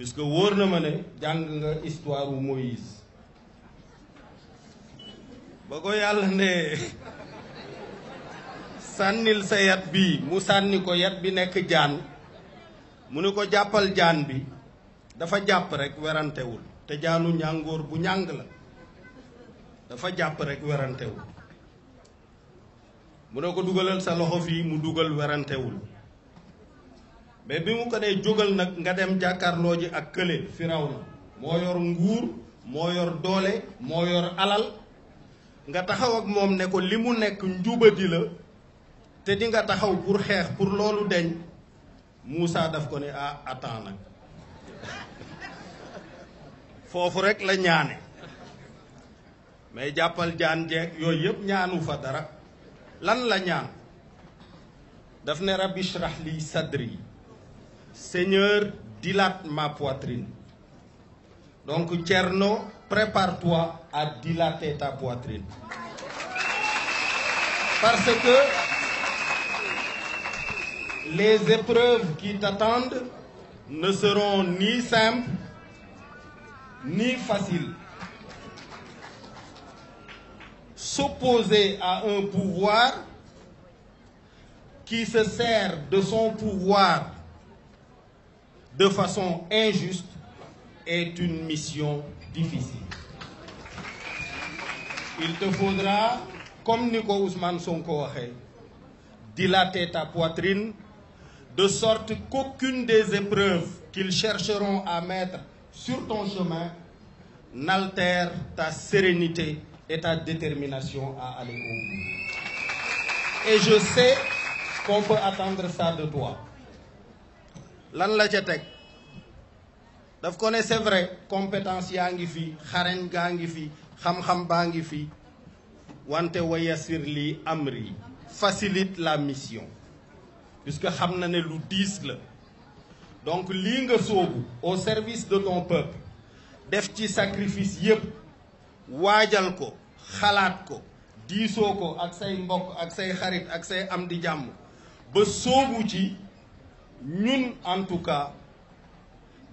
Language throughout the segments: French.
puisque wóor na ma ne jàng nga histoire wu ba ko yàlla ne sànnil sa yat bi. Mu sànni ko yat bi nekk jaan. Mu ne ko jàppal jaan bi. Dafa jàpp rek werantewul. Te jaanu ñàngoor bu ñàng la. Dafa jàpp rek werantewul. Mu ne ko dugalal sa loxo fii. Mu dugal werantewul. Mais bi mu ko nee jógal nag nga dem jàkkaarloo ji ak kële Firawna moo yor nguur moo yor doole moo yor alal nga taxaw ak moom ne ko li mu nekk njubadi la te di nga taxaw pour xeex pour loolu deñ. Moussa daf ko ne ah attends nag. Foofu rek la ñaane. Mais jàppal jaan jeeg yooyu yëpp ñaanu fa dara. Lan la ñaan? Daf ne rabbi shrah li sadri. Seigneur dilate ma poitrine. Donc Thierno prépare-toi à dilater ta poitrine. Parce que les épreuves qui t'attendent ne seront ni simples ni faciles. S'opposer à un pouvoir qui se sert de son pouvoir de façon injuste est une mission difficile. Il te faudra, comme Nico Ousmane Sonko dilater ta poitrine de sorte qu'aucune des épreuves qu'ils chercheront à mettre sur ton chemin n'altère ta sérénité et ta détermination à aller au bout. Et je sais qu'on peut attendre ça de toi. Lan la ca teg? Daf ko ne c'est vrai compétence yaa ngi fi xarañ gaa ngi fi xam-xam baa ngi fi. Wante amri facilite la mission. Puisque xam na ne lu diis la. Donc lii nga au service de ton peuple def ci sacrifice yépp waajal ko xalaat ko diisoo ko ak say mbokk ak say xarit ak ñun en tout cas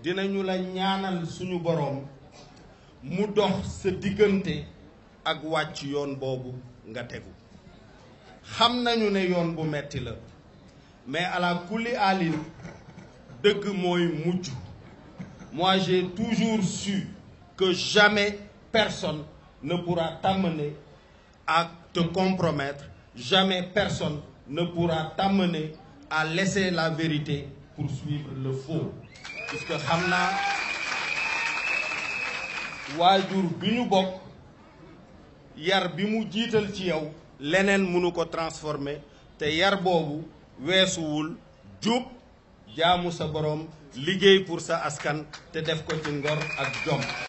dinañu la ñaanal suñu mu dox sa diggante ak wàcc yoon boobu nga mais alin moi j'ai toujours su que jamais personne ne pourra t'amener à te compromettre. Jamais personne ne pourra t'amener à laisser la vérité pour suivre le faux. Puisque xam naa waajur bi ñu bokk yar bi mu jiital ci yow leneen te yar pour askan te def ko